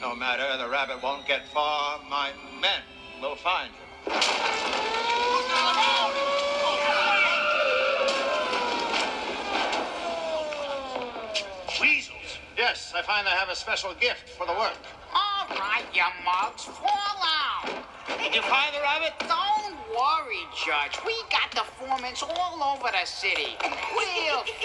No matter, the rabbit won't get far. My men will find you. Weasels. Yes, I find they have a special gift for the work. All right, you mugs, fall out. Did you find the rabbit? Don't worry, Judge. We got the foremen all over the city. We'll.